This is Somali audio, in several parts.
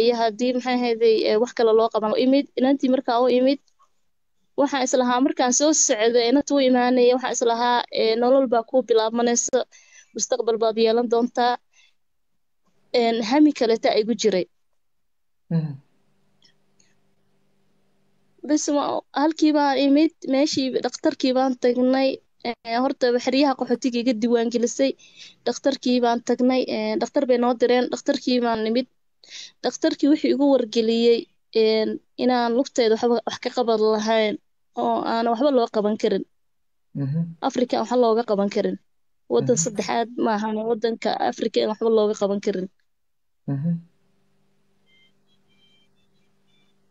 iyo haddii maxay ahayday wax kale loo qaban imid inantii markaa u imid waxaan islahaa markaan soo socday inanta u imaanaya waxaan islahaa nolol baa kuu bilaabmanaysa mustaqbal baad yeelan doontaa. Hami kaleta igu jiray. Bas halkii baan imid meeshii dhakhtarkii baan tagnay horta xeryaha qaxootiga iga diiwaangelisay dhakhtarkii baan tagnay dhakhtar bay noo direen dhakhtarkii baan nimid dhakhtarkii wuxuu igu wargeliyey inaan lugteeda wax ka qaban lahayn oo aan waxba loo qaban karin. Africa aan waxba looga qaban karin. Waddan saddexaad maahan waddanka africa aan waxba looga qaban karin.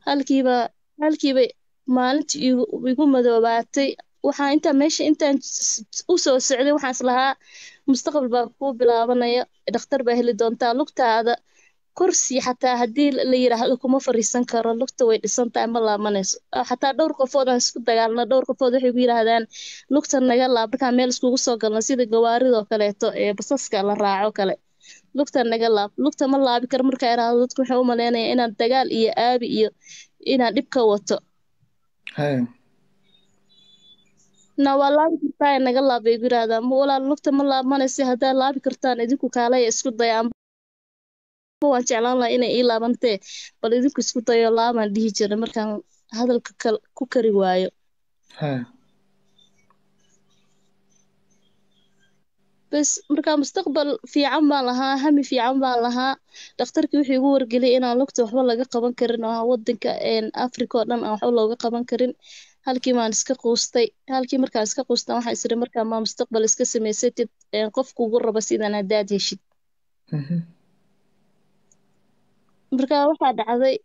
Halkiiba halkiiba maalintii igu madoobaatay waxaa intaa meesha intaan u soo socday waxaan islahaa mustaqbal baa kuu bilaabanaya dhakhtar baa heli doontaa lugtaada kursi xataa haddii la yiraahdo kuma fariisan karo lugta way dhisantahay ma laabanayso xataa dhowr qofood aan isku dagaalna dhowr qofood waxay ku yiraahdaan lugta naga laab markaan meel iskugu soo galna sida gawaaridoo kaleeto ee basaska la raaco kale. Lugta naga laab lugta ma laabi karo markaa iraahdo dadku waxay u maleynaya inaan dagaal iyo aabi iyo inaan dhib ka wato. Na waa laabi kartaa naga laab bay ku yiraahdaan. Walaal lugta ma laabanaysa haddaa laabi kartaan idinku kaalaya isku dayaan waan jeclaan lahaa inay ii laabantee bal idinku isku dayo laabaan dhihi jiray markaan hadalka ku kari waayo. Bas markaa mustaqbal fiican baan lahaa hami fiican baan lahaa. Dhakhtarkii wuxuu igu wargeliyay inaan lugta waxba laga qaban karin oo wadanka africa oo dhan aan waxba looga qaban karin. Halkii baan iska quustay halkii markaan iska quustan waxaa isiri markaa maa mustaqbal iska samaysatid qof kugu raba sidan haddaad heshid markaa waxaa dhacday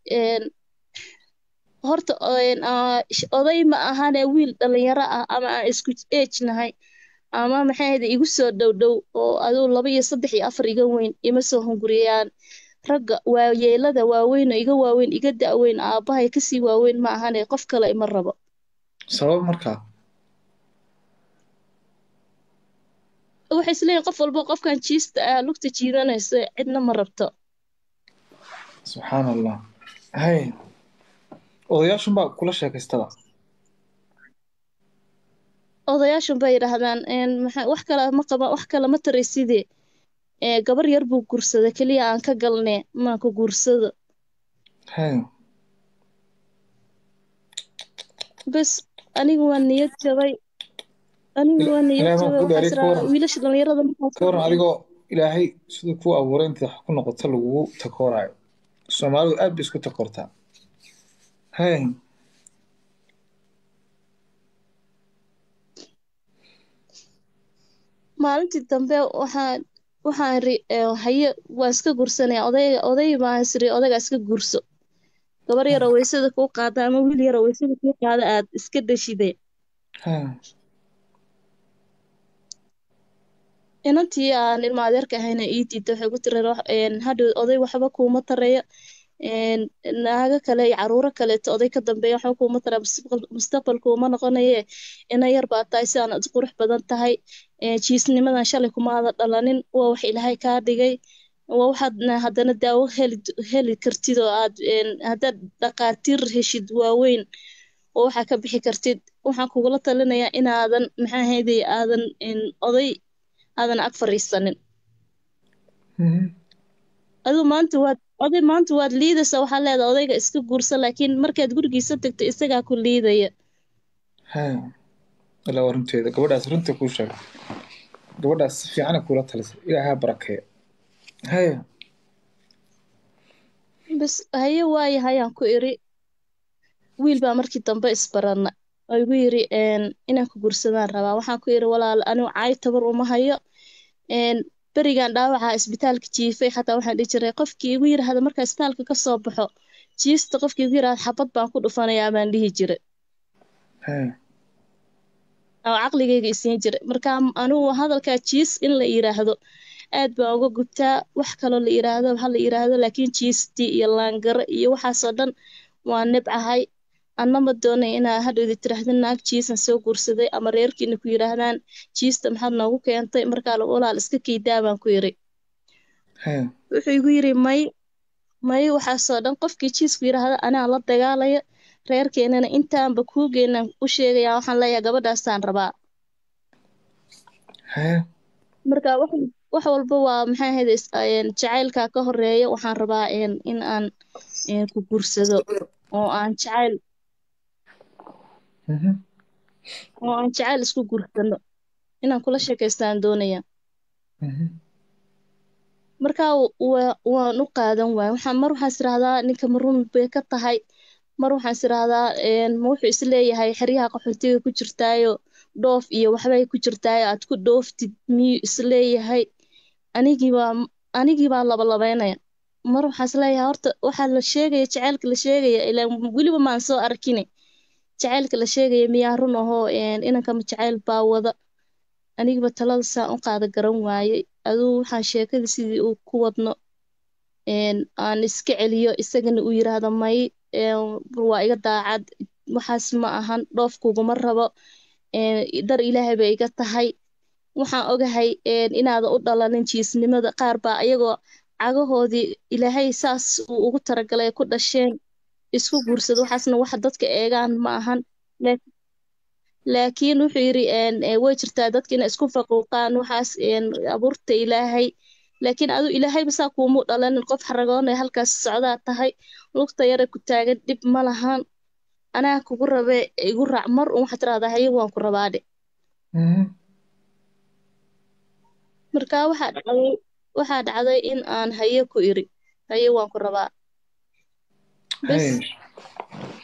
horta oday ma ahane wiil dhalinyaro ah ama aan isku age nahay ama maxay ahayde igu soo dhow dhow oo aduu laba iyo saddex iyo afar iga weyn ima soo hunguriyaan. Ragga waayeelada waaweyn oo iga waaweyn iga da-weyn aabbahay ka sii waaweyn ma ahane qof kale ima rabo. Sabab markaa waxay isleeyihin qof walba qofkan jiista ah lugta jiidanayso cidna ma rabto subxaan allah hay odayaashun baa kula sheekaystada odayaashun bay yidhaahdaan wax kale ma qaba wax kale ma taray sidee gabar yar buu guursada keliya aan ka galnee maanka guursado bas anigu waa niyad jabay anigu waa niyad jabay wiilasha dhalinyarada ka waran adigoo ilaahay siduu kuu abuuray inta wax ku noqoto lagugu takooraayo soomaalidu aad bay isku takoortaa hay maalintii dambe waxaan waxaan ri haye waa iska guursanaya odayga oday baan isiri odayga iska guurso. Gabar yaroo weysada kuu qaada ama wiil yaroo weysada kuu qaada aad iska dhashide inantii aan ilma adeerka ahayna ii diida waxay ku tiri hadhow oday waxba kuuma tarayo naago kale iyo caruuro kaleeto oday ka dambeeya waxba kuuma tara mustaqbal kuuma noqonaye. Ina yar baa tahay si aad qurux badan tahay. Jiisnimadan shalay kuma ada dhalanin waa wax ilaahay kaa dhigay. Waa waxaad haddana daawo heli kartid oo aad haddaad dhaqaatiir heshid waaweyn oo waxaa ka bixi kartid. Waxaan kugula talinayaa inaadan maxaa hayday aadan oday aadan ag fariisanin aduu maanta waad oday maanta waad liidaysaa waxaa leedahay odayga iska guursa laakiin markaad gurigiisa tagto isagaa ku liidaya. Ilaa waa runteeda. Gabadhaas runta kuu sheega gabadhaas si fiicana kuula talisay. Ilaahaa barakeeya haya. Bas haye waayo hayaan ku iri. Wiil baa markii dambe isbarana oo igu yiri inaan ku guursadaan rabaa. Waxaan ku iri walaal anigu caay tabar uma hayo. Berigan dhaawaca isbitaalka jiifay xataa waxaan dhihi jiray qofkii igu yirahda markaa isbitaalka ka soo baxo jiista qofkii igu yirahda xabad baan ku dhufanayaa baan dhihi jiray. Oo caqligayga isiin jiray. Marka anigu hadalkaa jiis in la yiraahdo aad baan uga gubtaa wax kaloo la yiraahdo waxa la yiraahdo laakiin jiistii iyo laangaro iyo waxaasoo dhan waa nibcahay annama doonay inaa hadhowdi tiraahda naag jiisan soo guursaday ama reerkiina ku yiraahdaan jiista maxaad noogu keentay? Markaa walaal iska keydaa baan ku yiri. Wuxuu igu yiri may mayo waxaasoo dhan qofkii jiisku yidhaahda anaa la dagaalaya reerkeenana intaanba kuugeenan u sheegaya waxaan leeyahay gabadhaasaan rabaa. Marka wax wax walba waa maxay ahayd is- een, jacaylkaa ka horreeya waxaan rabaa in aan ku guursado oo aan jacayl. Oo aan jacayl isku guursano inaan kula sheekaystaan doonaya marka waa waan u qaadan waay waxaan mar waxaan isiraahdaa ninka ma run bay ka tahay mar waxaan isiraahdaa een, ma wuxuu is leeyahay xeryaha qaxootiga ku jirtaayo dhoof iyo waxbay ku jirtaayo aad ku dhooftid miyuu is leeyahay anigii baa anigii baa labalabeynaya mar waxaan is leeyahay horta waxaa la sheegaya jacaylka la sheegaya ilaa weliba maan soo arkine jacaylka la sheegaya miyaa run ahoo inankama jacayl baa wada. Anigaba talada saan u qaada garan waayey. Aduu waxaan sheekada sidii uu ku wadno. Aan iska celiyo isagana uu yiraahdo may waa iga daacad. Waxaas ma ahan dhoof kuguma rabo. Dar ilaahay bay iga tahay. Waxaan ogahay inaadan u dhalanin jiisnimada. Qaar baa ayagoo cagahoodii ilaahay saas uu ugu talagalay ku dhasheen isku guursado waxaasna wax dadka eegaan ma ahan. Laak- laakiin wuxuu ee, way jirtaa dadka inay isku faquuqaan waxaas abuurta ilaahay. Laakiin adu ilaahayba saa kuumu dhalanin qof xaragoonaya halkaas socdaa tahay. Lugta yara ku taagan dhib ma lahan. Anaa kugu rabe igu raac mar un waxaad tirahdaa haye waan ku rabaadhe Mhm. marka waxaa dhacday waxaa dhacday in aan haye ku iri haye waan ku rabaa.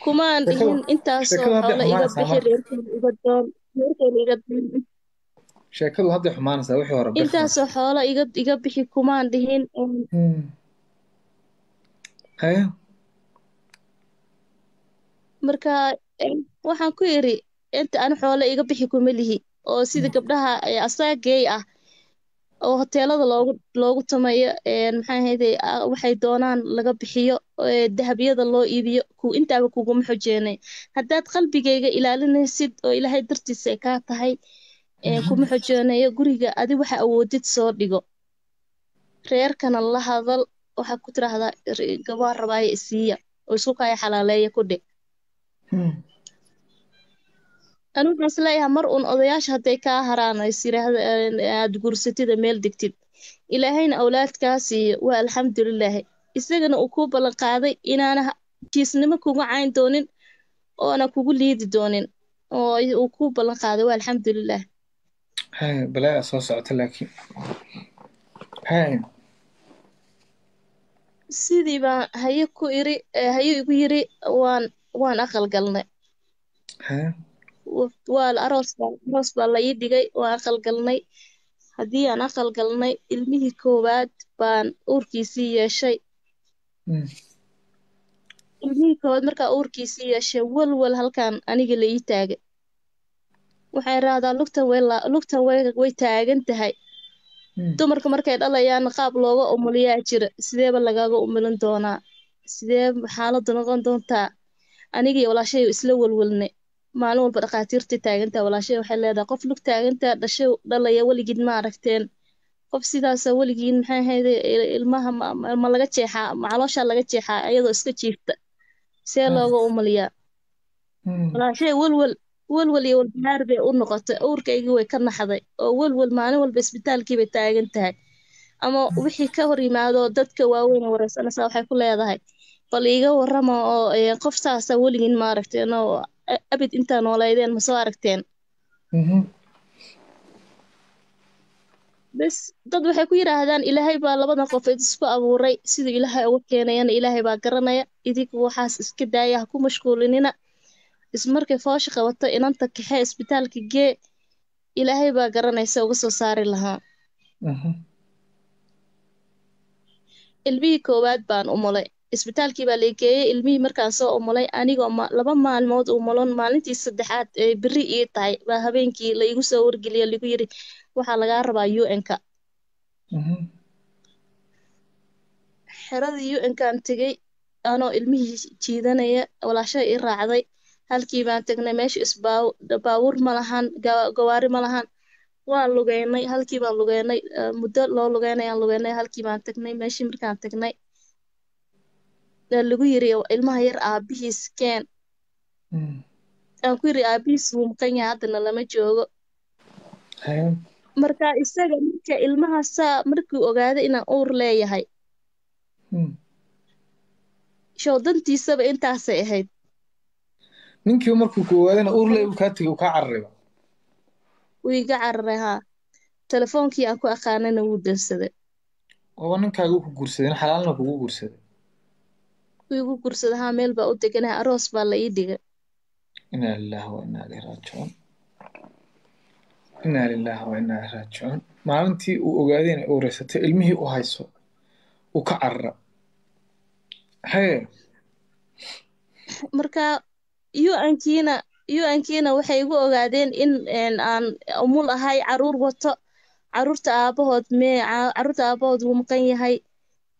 Kumaan dhihin intaasoo xoolo iga bixi marka. reerkeyga iga doon iga doon sheekadu hadday xumaanaysaa wixii hore bir intaasoo xoolo iga iga bixi kumaan dhihin haya marka waxaan ku iri inta aan xoolo iga bixi kuma lihi oo sida gabdhaha ee asaagay ah oo hoteelada loogu loogu tumayo een, maxay ahayde ah, waxay doonaan laga bixiyo ee, dahabyada loo iibiyo ku intaaba kuguma xojeenay haddaad qalbigayga ilaalinaysid oo ilaahay dartiisa ay kaa tahay ee, kuma xojeenayo guriga adi waxa awoodid soo dhigo. Reerkana la hadal waxaa ku tiraahdaa "Re- gabaan rabaayo isiiya oo isku kaya xalaaleeya ku dhig Anigu waxaan is leeyahay mar uun odayaasha hadday kaa haraan is yiraahdaan aad guursatida meel degtid ilaahayna awlaadkaa siiyo waa alxamdulilaahi isagana uu kuu ballan qaaday inaana jiisnimo kugu cayn doonin oona kugu liidi doonin. Oo uu kuu ballan qaaday waa alxamdulilah balaayaa soo socota laakiin. Sidii baan haye ku iri eh, haye igu yiri waan waan aqal galnay waa aroos baa la ii dhigay waan aqal galnay. Haddii aan aqal galnay ilmihii koowaad baan uurkiisii yeeshay. Mhm. ilmihii koowaad markaa uurkiisii yeeshay walwal halkan aniga la ii taagay. Waxay raahdaa lugtan way la- lugtan way way taagan tahay. Mhm. dumarka markay dhalayaan qaab looga umuliyaa jira. Sideeba lagaaga umulin doonaa. Sidee xaaladdu noqon doontaa. Anigii walaashay isla walwalne maalin walba dhakhaatiirta taagantaa walaashay waxay leedahay qof lug taagantaa dhashay dhalaya weligiid ma aragteen. Qof sidaasa weligiin maxay ahayde il- ilmaha ma, laga jeexaa ma calooshaa laga jeexaa iyadoo iska jiifta. See looga umuliyaa Mhm. walaashay walwal walwal iyo walbahaar bay u noqotay. Uurkaygii way ka naxday oo walwal maalin walba isbitaalkii bay taagan tahay. Ama wixii ka hor yimaado dadka waaweyn oo wareysanaysa waxay ku leedahay. Bal iiga warrama oo qof saasa weligiin ma aragteen oo abid intaa nooleydeen ma soo aragteen Mhm. bes dad waxay ku yidhaahdaan ilaahay baa labadan qof isku abuuray siduu ilaahay uga keenayana ilaahay baa garanaya idinku waxaas iska daaya ha ku mashquulinina ismarkay foosha qabato inanta kaxee isbitaalka gee ilaahay baa garanaysa uga soo saari lahaa Mhm. ilmihii koowaad baan umulay isbitaalkii baa la geeyey ilmihii markaan soo umulay anigoo laba maalmood umulon maalintii saddexaad ee beri ii tahay baa habeenkii la igu soo wargeliyo ligu yidhi waxaa lagaa rabaa un-ka Mhm. xeradii un-kaan tegey anoo ilmihii jiidanaya walaashay ii raacday halkii baan tagnay meesha isbaaw baawur ma lahan ga- gawaari ma lahan waan lugeynay halkii baan lugeynay muddo loo lugeynayaan lugeynay halkii baan tagnay meeshii markaan tagnay lagu yiri ilmaha yar aabihiis keen Mm. aan ku yiri aabihiis wuu maqan yahay haddana lama joogo. Marka isaga marka ilmaha saa markuu ogaaday inaan uur leeyahay. Mm. show dantiisaba intaasay ahayd. Ninkii markuu ku ogaadana uur ley uu kaa tegay uu kaa cararayba. Wuu iga cararay haa. Telefoonkii aan ku aqaanana wuu dansaday. Waaba ninkaaga ku guursaday nin xalaalna kugu guursaday wuu igu gursaday haa meel baa u deganahay aroos baa la ii dhigay. Inaa lillahi wa inaa ilayhi raajicuun. Inaa lillahi wa inaa raajicuun. Maalintii uu ogaaday inay uuraysatay ilmihii u hayso uu ka carara haye marka un-kiina un-kiina waxay igu ogaadeen in aan umul ahay carruur wato. Caruurta aabahood ca- carruurta aabahood wuu maqan yahay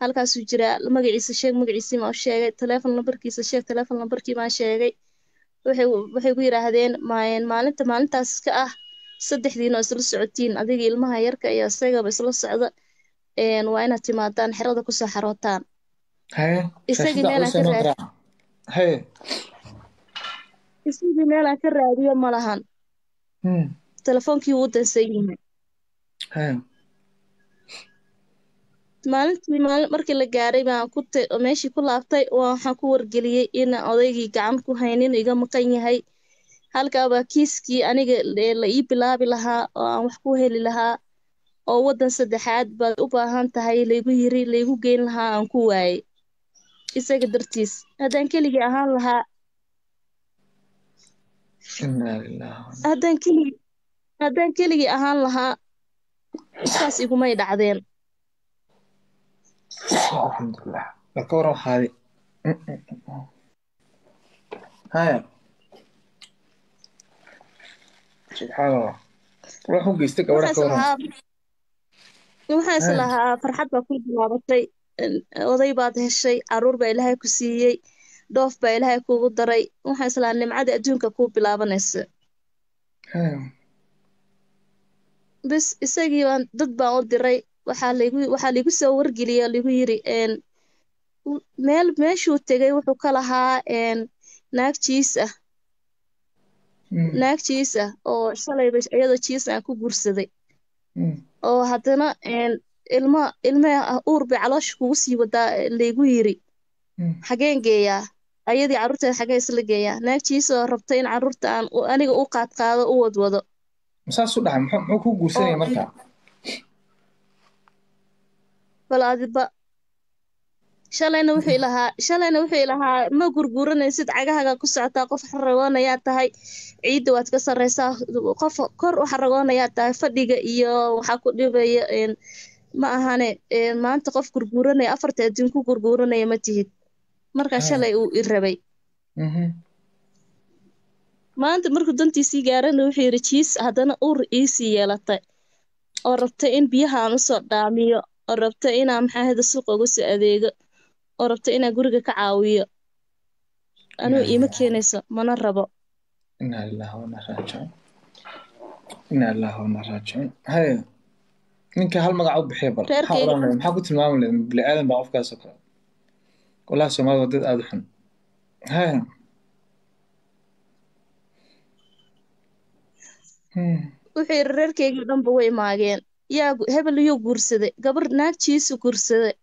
halkaasuu jiraa magaciisa sheeg magaciisii maa u sheegay. Teleefon lambarkiisa sheeg teleefon lambarkii baan sheegay. Waxay waxay ku yidhaahdeen ma- maalinta maalintaas ka ah. Saddexdiina oo isla socotiin. Adiga ilmaha yarka iyo isagaba isla socda. Waa inaad timaadaan xerada ku soo xarootaan. Isagii shaashada meel aan culusa ka raadiyo ma lahan. Mm. telefoonkii wuu dansan yahay maalintii maalin markii la gaaray baan ku meeshii ku laabtay waxaan ku wargeliyey in odaygii gacan ku haynin iga maqan yahay. Halkaabaa kiiskii aniga la ii bilaabi lahaa oo aan wax ku heli lahaa oo waddan saddexaad baad u baahan tahay laygu yiri laygu geyn lahaa aan ku waayey. Isaga dartiis haddaan keligii ahaan lahaa. Haddaan keligii ahaan lahaa saas igumay dhacdeen alxamdulilah marka waran waxaadi haya subxaan allah wax u geystay gabadha waxaan ka waran islahaa waxaan Hey. islahaa farxad baa ku bilaabatay oday baad heshay carruur baa ilaahay ku siiyey dhoof baa ilaahay kugu daray waxaan islahaa nimcada adduunka kuu bilaabanaysa Haya. bis isagii baan dad baan u diray waxaa laygu waxaa laygu soo wargeliyey oo laygu yiri meel meeshuu tegay wuxuu ka lahaa naag jiis ah. Mm, naag jiis ah oo shalayba iyadoo jiis aan ku guursaday. Mm, oo haddana ilma ilma uur bay caloosha kugu sii wadaa laygu yiri. Mm. xageen geeyaa. Ayadii carruurteeda xagee isla geeyaa. Naagtiisoo rabta in carruurta aan aniga u qaad qaado u wadwado. Saas u dhaxay muxuu ku guursanaya oo marka bal adiba shalayna wuxuu ilahaa shalayna wuxuu ilahaa ma gurguuranaysid cagahaga ku socotaa qof xaragoonayaa tahay ciidda waad ka sarreysaa qof kor u xaragoonayaa tahay fadhiga iyo waxaa ku dhibaya ma ahane maanta qof gurguuranaya afarta adduun ku gurguuranaya ma tihid. Markaa shalay uu i rabay. Mhm. maanta markuu dantiisii gaarana wuxuu yidhi jiis haddana uur iisii yeelatay oo rabta in biyaha aan u soo dhaamiyo oo rabta inaan maxaa ahayda suuqa uga soo adeego oo rabta inaan guriga ka caawiyo. Anuu iima keenayso mana rabo. Inaa lillahi wa inaa raajicuun inaa inaa raajicuun haya ninka hal magac u bixiya bal. Maxaa lahayd ku tilmaami lahayd? Bini aadan baa qofkaas oo kale wallahi soomaalida waa dad aada u xun. Haya Hmm. wuxuu yidhi reerkaygii dhanba way maageen yaa hebel yuu guursaday. Gabar naag jiisu guursaday.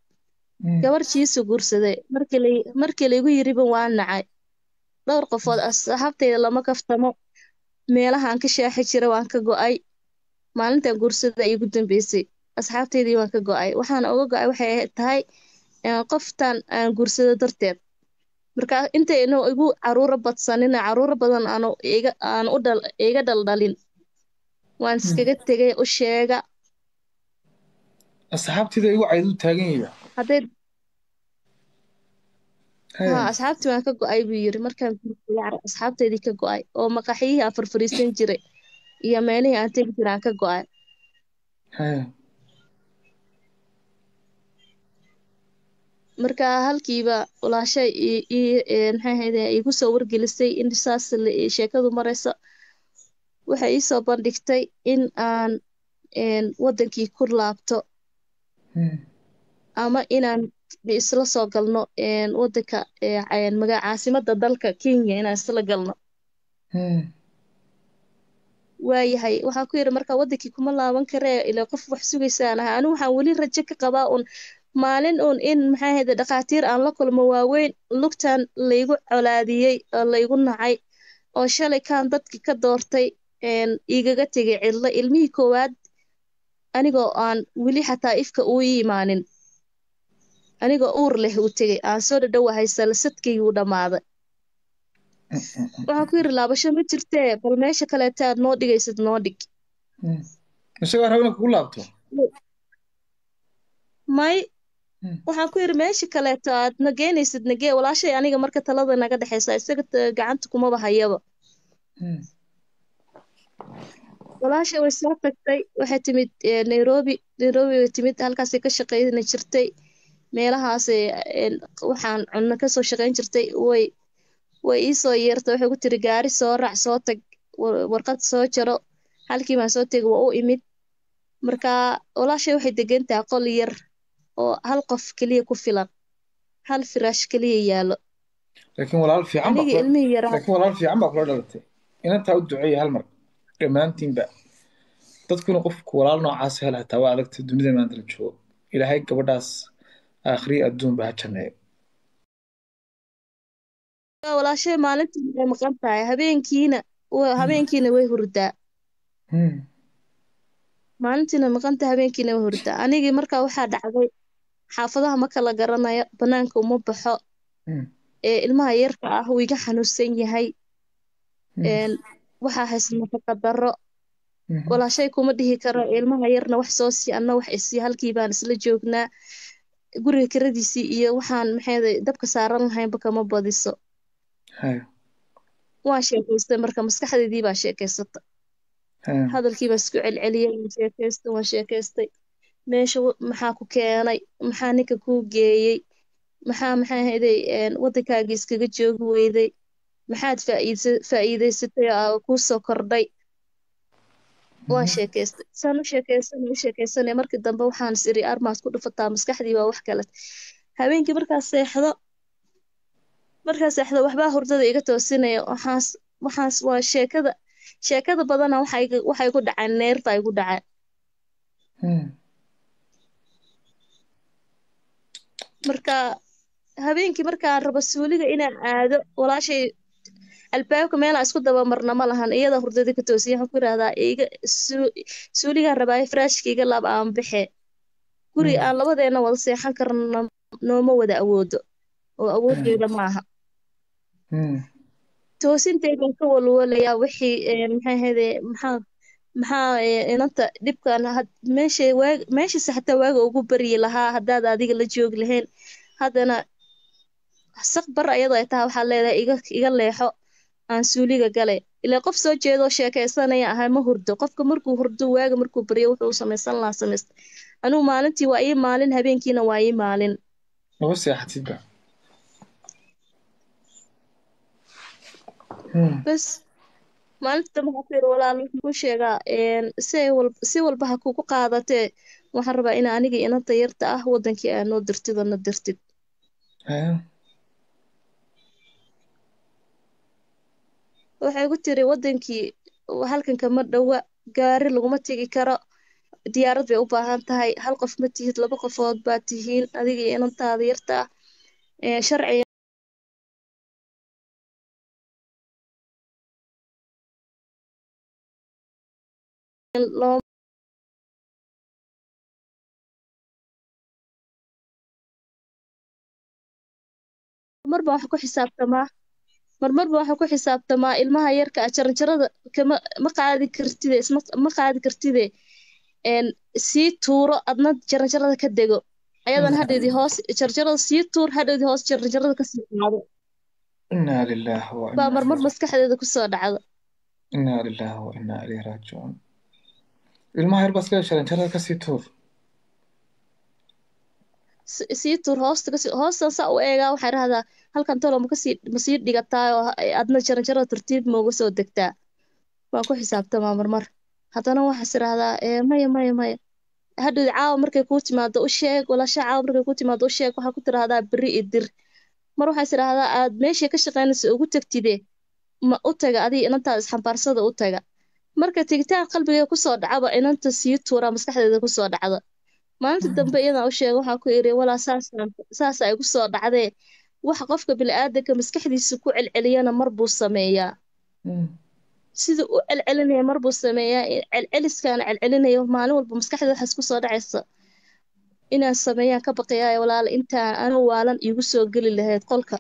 Hmm. gabar jiisu guursaday. Markii lay markii laygu yiriba waa nacay. Dhowr qofood asxaabtayda lama kaftamo. Meelahaan ka shaaxi jira waan ka go'ay. Maalintan guursada ay igu dambeysay. Asxaabtaydii waan ka go'ay. Waxaana uga go'ay waxay tahay qoftan aan guursado darteed. Marka intaynu igu caruuro badsanina caruuro badan aan u dhal iga dhaldhalin waan iskaga tegay u sheega asxaabtida igu caydu taagan yahay asxaabtii waan ka go'ay buu yiri markaan asxaabtaydii ka go'ay oo maqaxyihii aan farfariisan jiray iyo meelihii aan tegi jiray aan ka go'ay marka halkiiba walaashay ii ii- ee, maxay ahayde igu soo wargelisay in saas sheekadu marayso waxay ii soo bandhigtay in aan wadankii ku laabto. Ama inaan isla soo galno wadanka maga caasimadda dalka Kenya inaan isla galno. Hmm. waayahay waxaan ku yidhi marka wadankii kuma laaban karee ilaa qof wax sugaysaan ahaa. Anigu waxaan weli rajo ka qabaa un maalin un in maxay ahayd dhakhaatiir aan la kulmo waaweyn lugtan laygu colaadiyey oo laygu nacay oo shalay kaan dadkii ka doortay igaga tegay cidlo. Ilmihii koowaad anigoo aan weli xataa ifka uu ii imaanin anigoo uur leh uu tegey aan soo dhadhowahay salasadkaygii u dhammaaday waxaan ku yidhi laabasho ma jirtee bal meesha kaleeta aad noo dhigaysid noo dhig Hmm. isagoo raba inuu kugu laabto may Hmm. waxaan ku yidhi meesha kaleeto aad na geynaysid nagee walaashay aniga marka talada naga dhexaysa isaga ta- gacanta kumaba hayaba Hmm. Walaashay way soo tagtay waxay timid eh, nairobi. Nairobi way timid halkaasay ka shaqayna jirtay. Meelahaasay een, waxaan cunno ka soo shaqayn jirtay. Way way ii soo yeertay waxay ku tiri gaari soo raac soo tag. War- warqad soo jaro. Halkii baan soo tegay waa u imid. Marka walaashay waxay degan tahay qol yar oo hal qof keliya ku filan. Hal firaash keliya yaallo. Laakiin walaal fiican laakiin walaal baa kula dhalatay. Inantaa u duceeya hal mar dhammaantiinba dadkuna qofku walaal noocaas hela hataa waa adagtay dunida maanta la joogo. Ilaahay gabadhaas aakhriya adduunba ha janneeyo walaashay maalintii way maqan tahay. Habeenkiina wa- habeenkiina way hurdaa. Hmm. maalintiina maqan tahay habeenkiina way hurdaa. Anigii markaa waxaa dhacday xaafadaha ma kala garanayo banaanka uma baxo. Hmm. ee ilmaha yarka ah wuu iga xanuunsan yahay. Hmm. Waxaa haysta nafaqa darro Mhm. walaashay kuma dhihi karo ilmaha yarna wax soo sii anna wax isii halkii baan isla joognaa guriga kiradiisii iyo waxaan maxay dabka saaran lahaynba kama badiso waan sheekaystay marka maskaxdeydii baa sheekaysata Haya. hadalkii baan isku celceliyey waan sheekaystay waan sheekaystay meesha maxaa ku keenay maxaa ninka kuu geeyey maxaa maxay ahayday een, waddankaagii iskaga joogi weyday maxaad faa'iidaysatay oo kuu soo kordhay? Waan sheekaystay saan u sheekaysanay u sheekaysanay markii dambe waxaan is iri armaad ku dhufataa maskaxdii waa wax kale. Habeenkii markaa seexdo markaa seexdo waxbaa hurdada iga toosinaya waxaas waxaas waa sheekada sheekada badana waxay waxay ku dhacaan neerta igu dhacaan. Hmm. marka habeenkii markaan rabo suuliga inaan aado walaashay albaabka meelaan isku dabamarna ma lahan iyada hurdada ka toosiya waxaan ku yidhahdaa iga suu- suuligaan rabaayo faraashka iga laab aan baxe guri Hmm. aan labadeena wada seexan karna nooma wada awoodo oo awooddeeda maaha Hmm. toosintaydan ka walwalayaa wixii een, maxay ahayde maxaa maxaa ee, inanta dhibkan had- meesha waag meeshiisa xataa waaga ugu baryi lahaa haddaad adiga la joogi lahayn haddana saq bar ayadoo ay tahay waxaad leedahay iga iga leexo aan suuliga gale ilaa qof soo jeedoo sheekaysanaya ahay ma hurdo qofka markuu hurdo waaga markuu baryo wuxuu samaysan lahaa samaysta anigu maalintii waa ii maalin habeenkiina waa ii maalin. Laba seexatidba. Hmm. bas maalinta dambe walaal wuxuu ku sheegaa si walba ha kugu qaadatee waxaan rabaa in aniga inanta yarta ah wadankii aad noo dirtid oo na dirtid Haya. Waxay ku tiri wadankii halkan kama dhowa gaari laguma tegi karo. Diyaarad bay u baahan tahay. Hal qof ma tihid laba qofood baad tihiin. Adiga iyo inantaada yarta. Sharciga marba waxa ku xisaabtamaa marmarba waxa ku xisaabtamaa ilmaha yarka ah jaranjarada kama ma qaadi kartide ma qaadi kartide. Sii tuuro adna jaranjarada ka dego. Ayadan hadheedii hoos jaranjarada sii tuur hadheedii hoos jaranjarada ka sii qaado. Wa baa marmar maskaxdeeda ku soo dhacda wa. Ilmaha yar baa iska sharanjarada ka sii tuur. Si- sii tuur hoosta ka sii hoostan saa u eegaa waxay dhahdaa halkan tolo ma ka sii ma sii dhigataa oo ha- adna jaranjarada tartiib ma uga soo degtaa. Waan ku xisaabtamaa marmar. Haddana waxaas idhahdaa ee maya maya maya hadhowdi caawa markay kuu timaado u walaasha caawa markay kuu timaado u waxaa ku tiraahdaa beri idir mar waxaa is idhaahdaa aad meeshay ka shaqaynaysa ugu tagtide ma u taga adiga inantaa isxambaarsada u taga. Marka tegitaan qalbiga ku soo dhacaba inanta sii tuuraa maskaxdeeda ku soo dhacda maalinta dambe iyadan u sheega waxaa ku iri walaa saasaan saasa igu soo dhacdee. Waxa qofka bini'aadanka maskaxdiisa ku celceliyana mar buu sameeyaa. Sida u celcelinaya mar buu sameeyaa celceliskaana celcelinayo maalin walba maskaxda waxaas ku soo dhacaysa. Inaan sameeyaan ka baqayaayo walaala intaan anu waalan iigu soo geli lahayd qolka.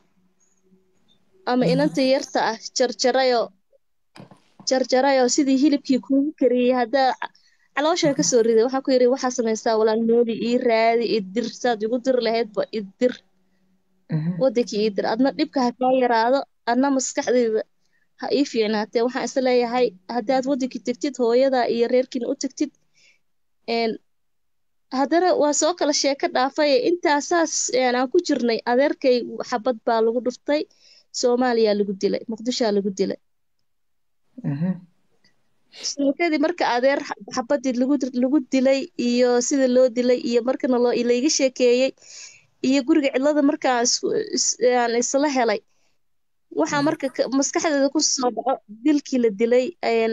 Ama inanta yarta ah jarjarayo jarjarayo sidii hilibkii kuugu kariyey haddaa calooshan ka soo riday waxaa ku yidhi waxaa samaysaa walaal nooli ii raadi idir saad igu diri lahaydba idir wadankii ii dir. Adna dhibka ha kaa yaraado adna maskaxdeyda ha ii fiicnaatee. Waxaan is leeyahay haddaad wadankii tegtid hooyada iyo reerkiina u tegtid haddana waa soo kala sheeko dhaafay. Intaa saas aan ku jirnay adeerkay xabad baa lagu dhuftay. Soomaaliyaa lagu dilay muqdishoa lagu dilay sheekadii marka adeer xabadii lagu dilay iyo sida loo dilay iyo markana laiga sheekeeyey iyo guriga cidlada markaan aan isla helay. Waxaa marka maskaxdeeda ku soo dhaco dilkii la dilay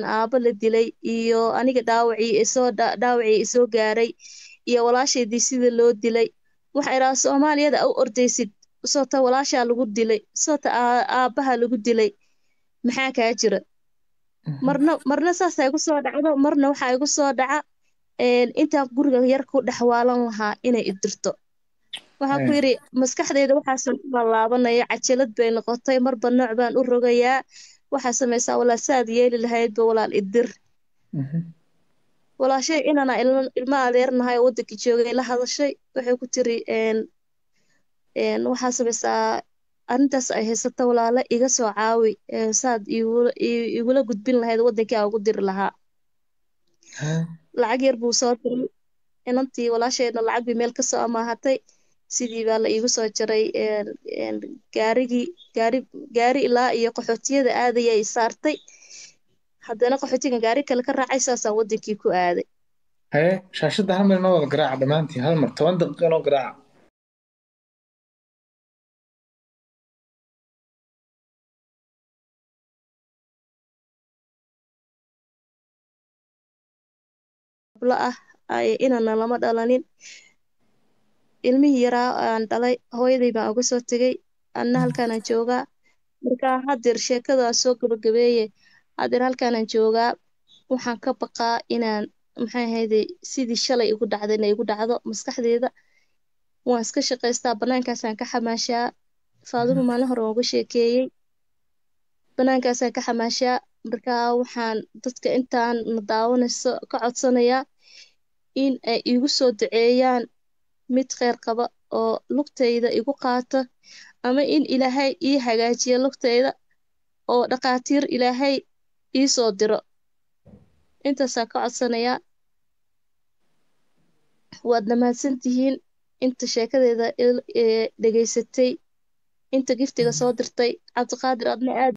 aabo la dilay iyo aniga dhaawacii isoo dhaawacii isoo gaaray iyo walaashaydii sida loo dilay. Waxaa idhaha soomaaliyada u ordaysid soota walaashaa lagu dilay soota aabbaha lagu dilay maxaa kaa jira marna marna saasaa igu soo dhacdo marna waxaa igu soo dhaca intaan guriga yar ku dhexwaalan lahaa inay idirto waxaa ku yidhi maskaxdeyda waxaasan ku laalaabanaya cajalad bay noqotay marba nooc baan u rogayaa waxaa samaysaa walaal saad yeeli lahaydba walaal idir walaashay inana ilma adeernahay oo waddankii joogay la hadashay waxay ku tiri waxaa samaysaa arrintaas ay haysata walaala iga soo caawi saad igula gudbin lahayd waddankii aan ugu diri lahaa. Lacag yar buu soo diray inantii walaashayna lacag bay meel ka soo amaahatay. Sidii baa la iigu soo jaray gaarigii gaari gaari ilaa iyo qaxootiyada aadaya ay saartay. Haddana qaxootigan gaari kale ka raacay saasaan waddankii ku aaday. Haye shaashadda hal mar inoo wada garaaca dhammaantiin hal mar toban daqiiqa inoo garaaca ah inana lama dhalanin. Ilmihii yaraa aan dhalay hooyaday baan uga soo tegey anna halkaanaan joogaa. Markaa hadeer sheekada soo gabagabeeye hadeer halkaanaan joogaa waxaan ka baqaa inaan maxay ahayde sidii shalay igu dhacday inay igu dhacdo maskaxdeeda. Waan iska shaqaystaa banaankaasaan ka xamaashaa. Faadumo maalin hore waan uga sheekeeyey. Banaankaasaan ka xamaashaa markaa waxaan dadka intaan na daawanayso ka codsanayaa in ay iigu soo duceeyaan mid kheyr qaba oo lugtayda igu qaata ama in ilaahay ii hagaajiyo lugtayda oo dhaqaatiir ilaahay ii soo diro. Intaasaan ka codsanayaa waad dhammaadsan tihiin inta sheekadeeda dhegaysatay inta giftiga soo dirtay. Cabdiqaadir adna aad